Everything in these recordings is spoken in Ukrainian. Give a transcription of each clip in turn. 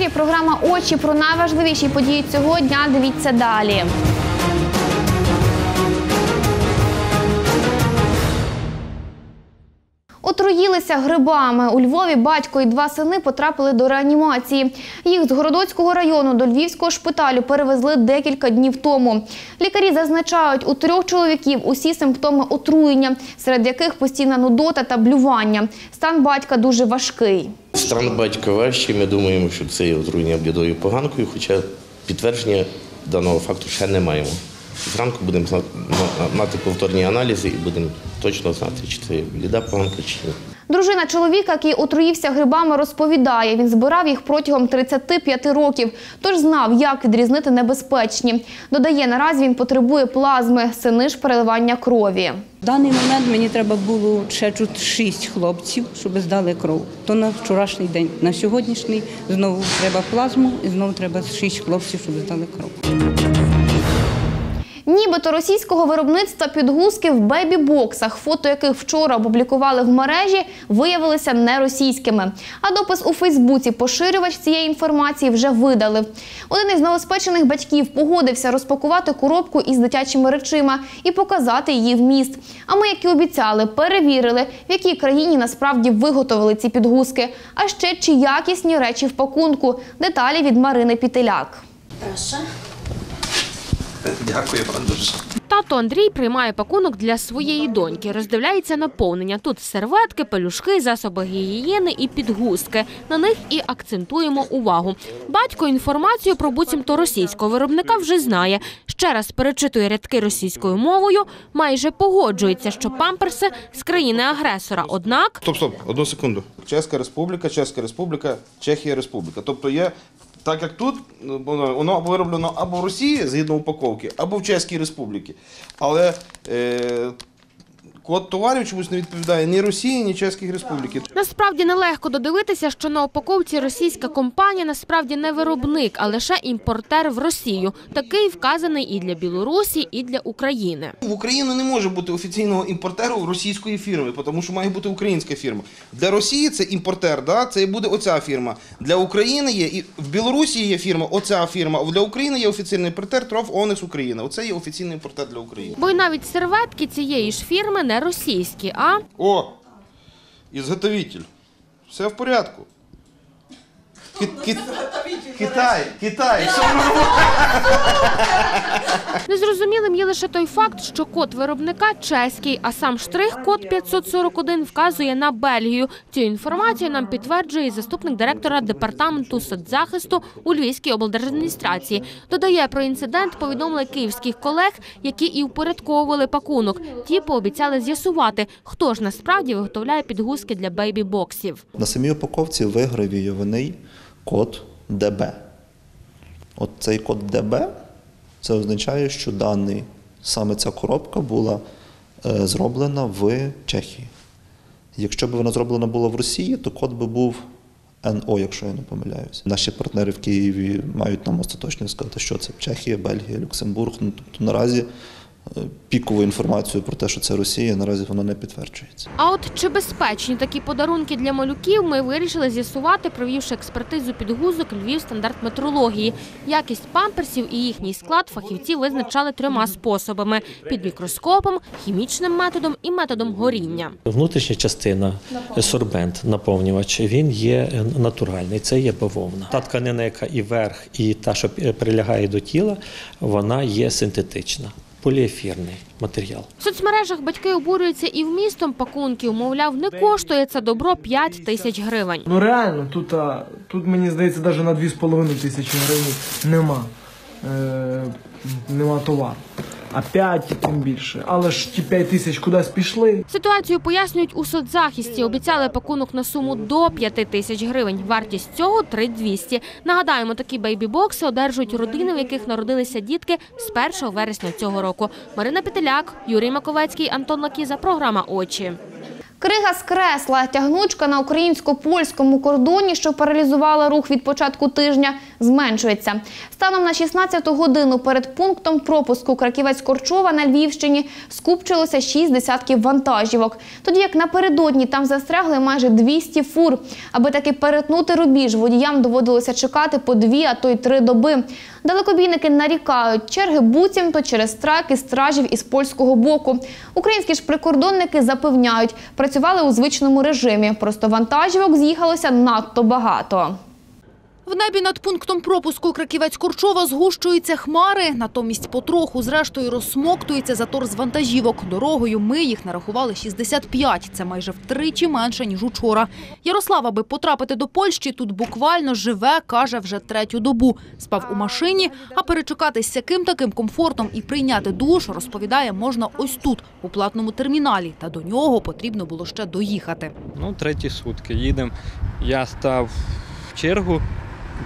ефірі програма Очі про найважливіші події цього дня. Дивіться далі. Отруїлися грибами. У Львові батько і два сини потрапили до реанімації. Їх з Городоцького району до Львівського шпиталю перевезли декілька днів тому. Лікарі зазначають, у трьох чоловіків усі симптоми отруєння, серед яких постійна нудота та блювання. Стан батька дуже важкий. Стан батька важчий. Ми думаємо, що це є отруєння блідою поганкою, хоча підтвердження даного факту ще не маємо. Зранку будемо мати повторні аналізи і будемо точно знати, чи це бліда поганка, чи ні. Дружина чоловіка, який отруївся грибами, розповідає, він збирав їх протягом 35 років, тож знав, як відрізнити небезпечні. Додає, наразі він потребує плазми, сини ж переливання крові. В даний момент мені треба було ще тут шість хлопців, щоб здали кров. То на вчорашній день. На сьогоднішній знову треба плазму і знову треба шість хлопців, щоб здали кров. Нібито російського виробництва підгузки в бейбі-боксах, фото яких вчора опублікували в мережі, виявилися не російськими. А допис у Фейсбуці поширювач цієї інформації вже видалив. Один із новоспечених батьків погодився розпакувати коробку із дитячими речима і показати її вміст. А ми, як і обіцяли, перевірили, в якій країні насправді виготовили ці підгузки, а ще чи якісні речі в пакунку. Деталі від Марини Пітеляк. Дякую вам дуже. Тато Андрій приймає пакунок для своєї доньки. Роздивляється наповнення. Тут серветки, пелюшки, засоби гігієни і підгузки. На них і акцентуємо увагу. Батько інформацію про буцімто російського виробника вже знає. Ще раз перечитує рядки російською мовою. Майже погоджується, що памперси з країни-агресора. Однак Стоп, стоп, одну секунду. Чеська республіка, Чеська республіка, Чехія республіка. Тобто є, так як тут, воно воно вироблено або в Росії згідно упаковки, або в Чеській Республіці. Але е, код товарів чомусь не відповідає ні Росії, ні Чеській Республіки. Насправді нелегко додивитися, що на упаковці російська компанія насправді не виробник, а лише імпортер в Росію. Такий вказаний і для Білорусі, і для України. В Україну не може бути офіційного імпортеру російської фірми, тому що має бути українська фірма. Для Росії це імпортер, да? це буде оця фірма. Для України є і в Білорусі є фірма, оця фірма. Для України є офіційний імпортер Троф Онес Україна. Оце є офіційний імпортер для України. Бо й навіть серветки цієї ж фірми не російські, а О! Ізготовитель. Все в порядку. Кит, ки- Китай, Китай, все незрозумілим є лише той факт, що код виробника чеський, а сам штрих-код 541 вказує на Бельгію. Цю інформацію нам підтверджує і заступник директора департаменту соцзахисту у Львівській облдержадміністрації. Додає про інцидент повідомили київських колег, які і впорядковували пакунок. Ті пообіцяли з'ясувати, хто ж насправді виготовляє підгузки для бейбі-боксів. На самій упаковці вигравійований код ДБ. От цей код ДБ це означає, що даний, саме ця коробка була е, зроблена в Чехії. Якщо б вона зроблена була в Росії, то код би був НО, якщо я не помиляюся. Наші партнери в Києві мають нам остаточно сказати, що це Чехія, Бельгія, Люксембург. Ну, тобто наразі пікову інформацію про те, що це Росія, наразі воно не підтверджується. А от чи безпечні такі подарунки для малюків, ми вирішили з'ясувати, провівши експертизу підгузок Львів стандарт метрології. Якість памперсів і їхній склад фахівці визначали трьома способами: під мікроскопом, хімічним методом і методом горіння. Внутрішня частина сорбент, наповнювач, він є е, натуральний, це є бавовна. Та тканина, яка і верх, і та, що е, прилягає до тіла, вона є синтетична, поліефірний матеріал. В соцмережах батьки обурюються і вмістом пакунків. Мовляв, не коштує це добро 5 тисяч гривень. Ну реально, тут, а, тут мені здається, навіть на 2,5 тисячі гривень нема. Е, нема товару. А 5 тим більше. Але ж ті 5 тисяч кудись пішли. Ситуацію пояснюють у соцзахисті. Обіцяли пакунок на суму до 5 тисяч гривень. Вартість цього 3200. Нагадаємо, такі бейбі-бокси одержують родини, в яких народилися дітки з 1 вересня цього року. Марина Петеляк, Юрій Маковецький, Антон Лакіза. Програма Очі. Крига скресла. Тягнучка на українсько-польському кордоні, що паралізувала рух від початку тижня, зменшується. Станом на 16 годину перед пунктом пропуску Краківець-Корчова на Львівщині скупчилося 6 десятків вантажівок. Тоді як напередодні там застрягли майже 200 фур. Аби таки перетнути рубіж, водіям доводилося чекати по дві, а то й три доби. Далекобійники нарікають, черги буцімто через страйки стражів із польського боку. Українські ж прикордонники запевняють, працювали у звичному режимі. Просто вантажівок з'їхалося надто багато. В небі над пунктом пропуску Краківець-Корчова згущуються хмари, натомість потроху, зрештою, розсмоктується затор з вантажівок. Дорогою ми їх нарахували 65. Це майже втричі менше, ніж учора. Ярослав, аби потрапити до Польщі, тут буквально живе, каже, вже третю добу. Спав у машині, а перечекати з яким таким комфортом і прийняти душ, розповідає, можна ось тут, у платному терміналі. Та до нього потрібно було ще доїхати. Ну, треті сутки їдемо. Я став в чергу,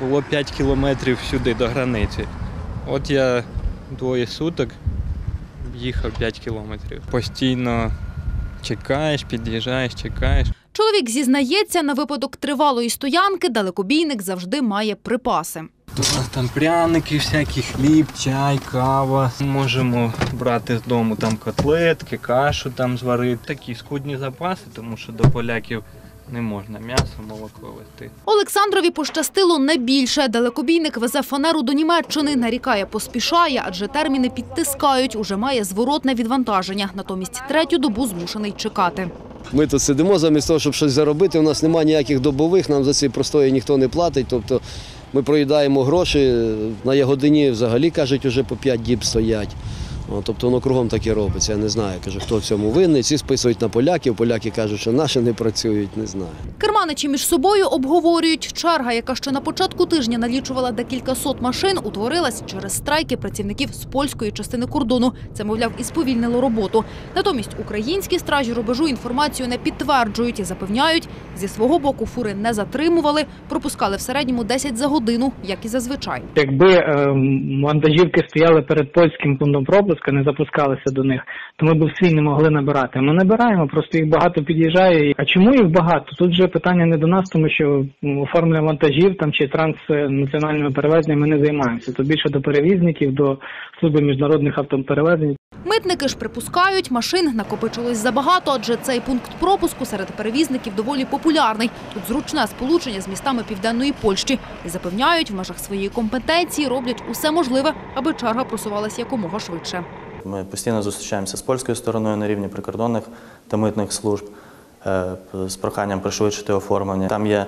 було 5 кілометрів сюди до границі. От я двоє суток їхав 5 кілометрів. Постійно чекаєш, під'їжджаєш, чекаєш. Чоловік зізнається, на випадок тривалої стоянки далекобійник завжди має припаси. У нас там пряники, всякі хліб, чай, кава. Можемо брати з дому там котлетки, кашу там зварити. Такі скудні запаси, тому що до поляків не можна м'ясо, молоко вести. Олександрові пощастило не більше. Далекобійник везе фанеру до Німеччини, нарікає, поспішає, адже терміни підтискають. Уже має зворотне відвантаження. Натомість третю добу змушений чекати. Ми тут сидимо замість того, щоб щось заробити. У нас немає ніяких добових, нам за ці простої ніхто не платить. Тобто ми проїдаємо гроші. На ягодині взагалі кажуть, вже по 5 діб стоять. Тобто воно кругом таке робиться. Я не знаю. Каже, хто в цьому винний. Ці списують на поляків. Поляки кажуть, що наші не працюють, не знаю. Керманичі між собою обговорюють. Черга, яка ще на початку тижня налічувала декілька сот машин, утворилась через страйки працівників з польської частини кордону. Це, мовляв, і сповільнило роботу. Натомість українські стражі рубежу інформацію не підтверджують і запевняють, зі свого боку фури не затримували, пропускали в середньому 10 за годину, як і зазвичай. Якби е, вантажівки стояли перед польським пунктом пропуска, не запускалися до них, то ми б всі не могли набирати. Ми набираємо, просто їх багато під'їжджає. А чому їх багато? Тут же питання не до нас, тому що оформлення вантажів там чи транснаціональними перевезеннями ми не займаємося. То більше до перевізників, до служби міжнародних автоперевезень. Митники ж припускають, машин накопичилось забагато, адже цей пункт пропуску серед перевізників доволі популярний. Тут зручне сполучення з містами Південної Польщі. І запевняють, в межах своєї компетенції роблять усе можливе, аби черга просувалася якомога швидше. Ми постійно зустрічаємося з польською стороною на рівні прикордонних та митних служб е, з проханням пришвидшити оформлення. Там є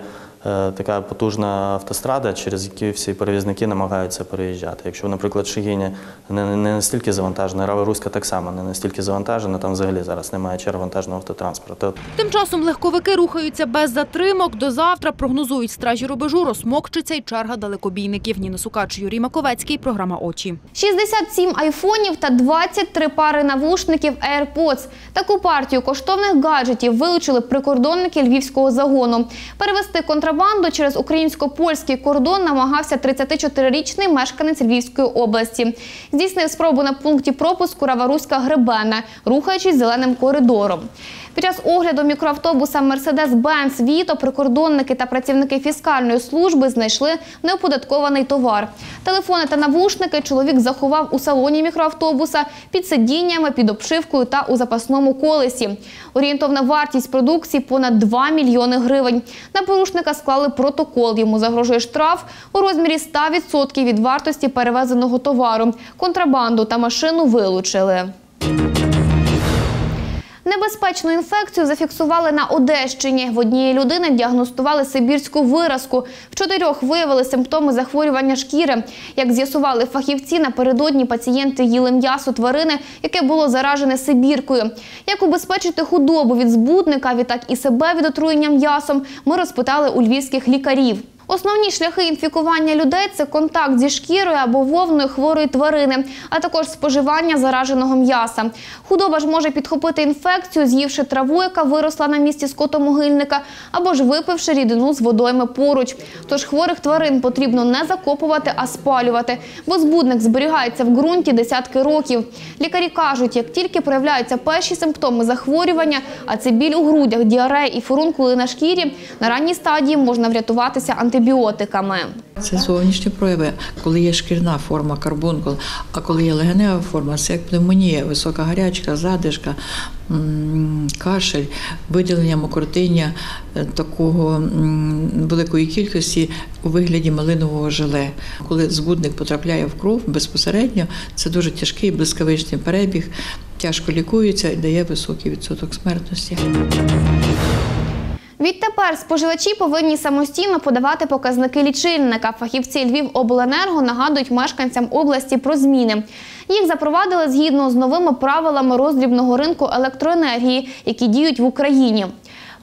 така потужна автострада, через яку всі перевізники намагаються переїжджати. Якщо, наприклад, Шигіня не, не настільки завантажена, Рава Руська так само не настільки завантажена, там взагалі зараз немає черг вантажного автотранспорту. Тим часом легковики рухаються без затримок. До завтра прогнозують стражі рубежу, розмокчиться й черга далекобійників. Ніна Сукач, Юрій Маковецький, програма «Очі». 67 айфонів та 23 пари навушників AirPods. Таку партію коштовних гаджетів вилучили прикордонники львівського загону. Перевести контрабанду через українсько-польський кордон намагався 34-річний мешканець Львівської області. Здійснив спробу на пункті пропуску Раваруська Гребена, рухаючись зеленим коридором. Під час огляду мікроавтобуса Mercedes-Benz Vito прикордонники та працівники фіскальної служби знайшли неоподаткований товар. Телефони та навушники чоловік заховав у салоні мікроавтобуса під сидіннями, під обшивкою та у запасному колесі. Орієнтовна вартість продукції понад 2 мільйони гривень. На порушника склали протокол. Йому загрожує штраф у розмірі 100% від вартості перевезеного товару. Контрабанду та машину вилучили. Небезпечну інфекцію зафіксували на Одещині. В однієї людини діагностували сибірську виразку. В чотирьох виявили симптоми захворювання шкіри. Як з'ясували фахівці, напередодні пацієнти їли м'ясо тварини, яке було заражене сибіркою. Як убезпечити худобу від збудника, відтак і себе від отруєння м'ясом, ми розпитали у львівських лікарів. Основні шляхи інфікування людей це контакт зі шкірою або вовною хворої тварини, а також споживання зараженого м'яса. Худоба ж може підхопити інфекцію, з'ївши траву, яка виросла на місці скотомогильника, або ж випивши рідину з водойми поруч. Тож хворих тварин потрібно не закопувати, а спалювати, бо збудник зберігається в ґрунті десятки років. Лікарі кажуть, як тільки проявляються перші симптоми захворювання, а це біль у грудях, діарея і фурункули на шкірі, на ранній стадії можна врятуватися антибіотиками антибіотиками. Це зовнішні прояви, коли є шкірна форма карбункул, а коли є легенева форма, це як пневмонія, висока гарячка, задишка, кашель, виділення мокротиння е, такого великої кількості у вигляді малинового желе. Коли збудник потрапляє в кров безпосередньо, це дуже тяжкий блискавичний перебіг, тяжко лікується і дає високий відсоток смертності. Відтепер споживачі повинні самостійно подавати показники лічильника. Фахівці Львівобленерго нагадують мешканцям області про зміни. Їх запровадили згідно з новими правилами роздрібного ринку електроенергії, які діють в Україні.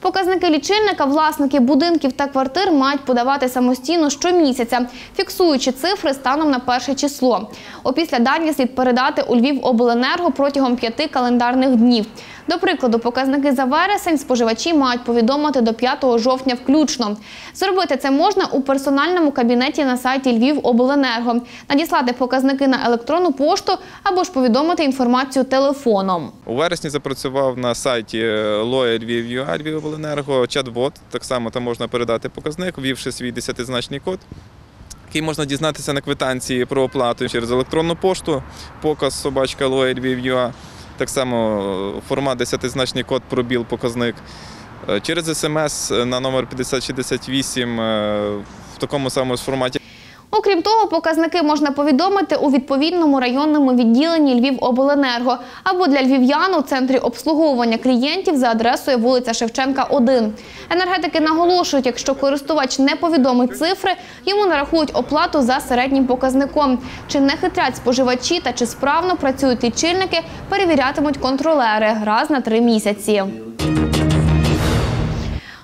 Показники лічильника власники будинків та квартир мають подавати самостійно щомісяця, фіксуючи цифри станом на перше число. Опісля дані слід передати у Львівобленерго протягом п'яти календарних днів. До прикладу, показники за вересень споживачі мають повідомити до 5 жовтня включно. Зробити це можна у персональному кабінеті на сайті Львівобленерго, надіслати показники на електронну пошту або ж повідомити інформацію телефоном. У вересні запрацював на сайті Лоя Львів.ua Львівобленерго чат-бот. Так само там можна передати показник, ввівши свій десятизначний код, який можна дізнатися на квитанції про оплату через електронну пошту, показ собачка Львів.ua. Так само е, формат десятизначний код пробіл показник. Е, Через смс на номер 5068 е, в такому самому форматі. Окрім того, показники можна повідомити у відповідному районному відділенні Львівобленерго або для львів'ян у центрі обслуговування клієнтів за адресою вулиця Шевченка, 1. Енергетики наголошують, якщо користувач не повідомить цифри, йому нарахують оплату за середнім показником. Чи не хитрять споживачі та чи справно працюють лічильники, перевірятимуть контролери раз на три місяці.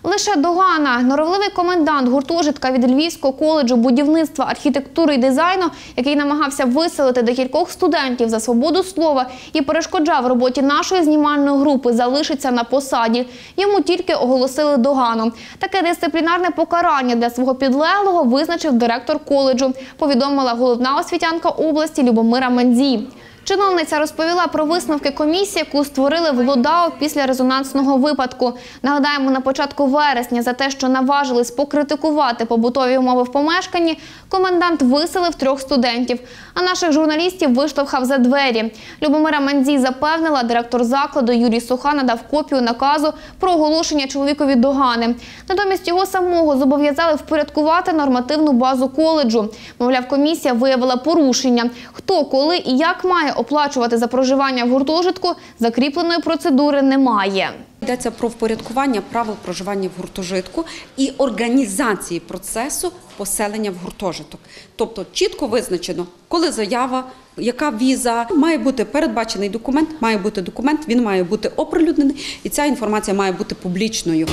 Лише догана. Норовливий комендант гуртожитка від Львівського коледжу будівництва, архітектури і дизайну, який намагався виселити декількох студентів за свободу слова і перешкоджав роботі нашої знімальної групи, залишиться на посаді. Йому тільки оголосили догану. Таке дисциплінарне покарання для свого підлеглого визначив директор коледжу, повідомила головна освітянка області Любомира Мандзій. Чиновниця розповіла про висновки комісії, яку створили в Лудао після резонансного випадку. Нагадаємо, на початку вересня за те, що наважились покритикувати побутові умови в помешканні, комендант виселив трьох студентів, а наших журналістів виштовхав за двері. Любомира Мандзій запевнила, директор закладу Юрій Суха надав копію наказу про оголошення чоловікові догани. Натомість його самого зобов'язали впорядкувати нормативну базу коледжу. Мовляв, комісія виявила порушення. Хто, коли і як має оплачувати за проживання в гуртожитку, закріпленої процедури немає. Йдеться про впорядкування правил проживання в гуртожитку і організації процесу поселення в гуртожиток. Тобто чітко визначено, коли заява, яка віза, має бути передбачений документ, має бути документ, він має бути оприлюднений, і ця інформація має бути публічною.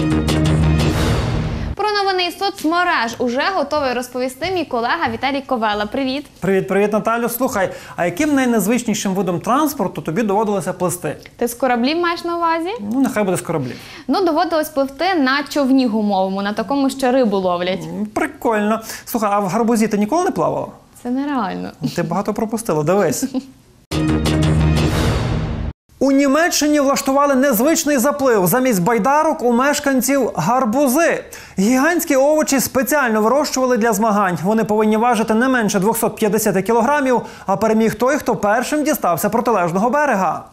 Про соцмереж уже готовий розповісти мій колега Віталій Ковела. Привіт! Привіт, привіт, Наталю. Слухай, а яким найнезвичнішим видом транспорту тобі доводилося плисти? Ти з кораблів маєш на увазі? Ну, нехай буде з кораблів. Ну, доводилось пливти на човні гумовому, на такому, що рибу ловлять. Прикольно. Слухай, а в гарбузі ти ніколи не плавала? Це нереально. Ти багато пропустила, дивись. У Німеччині влаштували незвичний заплив. Замість байдарок у мешканців гарбузи. Гігантські овочі спеціально вирощували для змагань. Вони повинні важити не менше 250 кілограмів, а переміг той, хто першим дістався протилежного берега.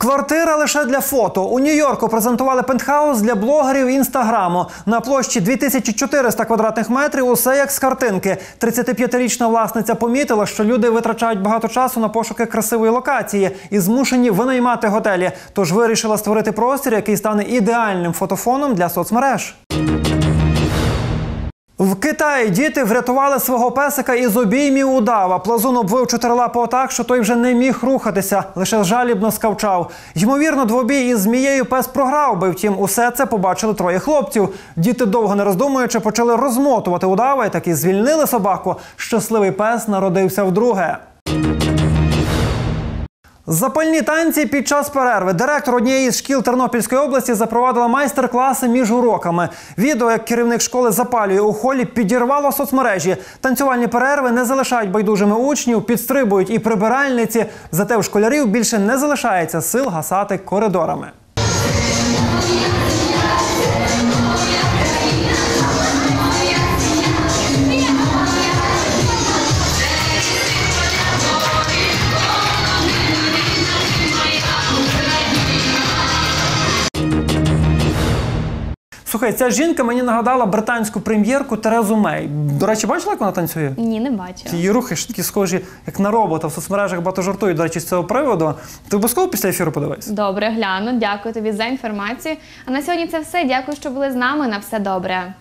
Квартира лише для фото. У Нью-Йорку презентували пентхаус для блогерів інстаграму. На площі 2400 квадратних метрів усе як з картинки. 35-річна власниця помітила, що люди витрачають багато часу на пошуки красивої локації і змушені винаймати готелі. Тож вирішила створити простір, який стане ідеальним фотофоном для соцмереж. В Китаї діти врятували свого песика із обіймів удава. Плазун обвив чотирилапого так, що той вже не міг рухатися, лише жалібно скавчав. Ймовірно, двобій із змією пес програв би. Втім, усе це побачили троє хлопців. Діти, довго не роздумуючи, почали розмотувати удава і таки звільнили собаку. Щасливий пес народився вдруге. Запальні танці під час перерви. Директор однієї з шкіл Тернопільської області запровадила майстер-класи між уроками. Відео, як керівник школи запалює у холі, підірвало соцмережі. Танцювальні перерви не залишають байдужими учнів, підстрибують і прибиральниці. Зате у школярів більше не залишається сил гасати коридорами. Слухай, ця жінка мені нагадала британську прем'єрку Терезу Мей. До речі, бачила, як вона танцює? Ні, не бачила. Її рухи ж такі схожі, як на робота. В соцмережах багато жартують, до речі, з цього приводу. Ти обов'язково після ефіру подивись. Добре, гляну. Дякую тобі за інформацію. А на сьогодні це все. Дякую, що були з нами. На все добре.